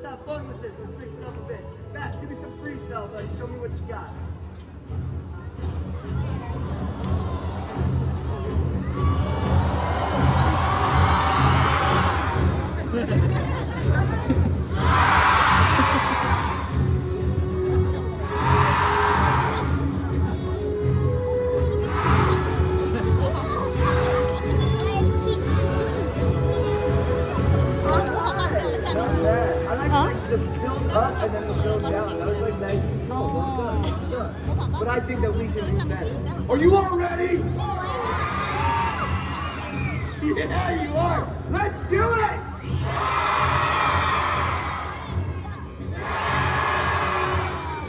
let's have fun with this. Let's mix it up a bit. Max, give me some freestyle, buddy. Show me what you got. Up and then the build down. That was like nice control. Well done. Well done. But I think that we can do better. Are you all ready? Yeah, you are. Let's do it.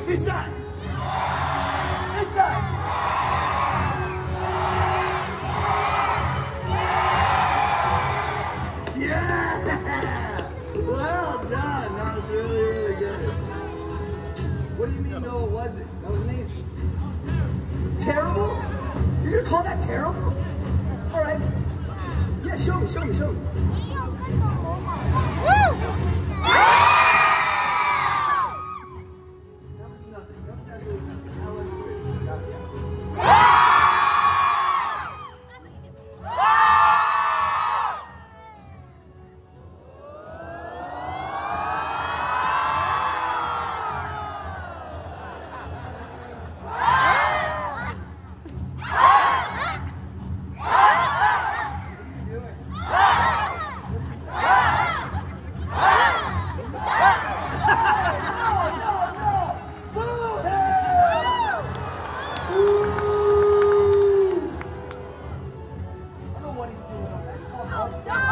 This side. This side. Yeah! Well done. That was really. What do you mean, no, it wasn't? That was amazing. Terrible? You're gonna call that terrible? All right. Yeah, show me, show me, show me. Come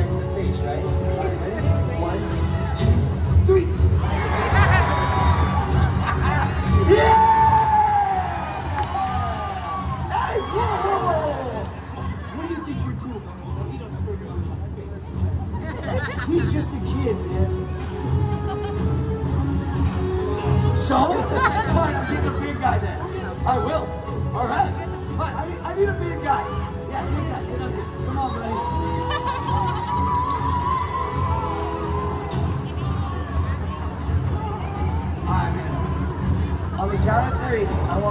right in the face, right? All right, ready? One, two, three. Yeah! Hey, whoa, whoa, whoa, whoa, whoa. What do you think you're doing? He doesn't bring my face. He's just a kid, man. So? Fine, I'm getting a big guy then. I will. All right. Fine, I need, I need a big guy. Yeah, big guy. Come on, buddy.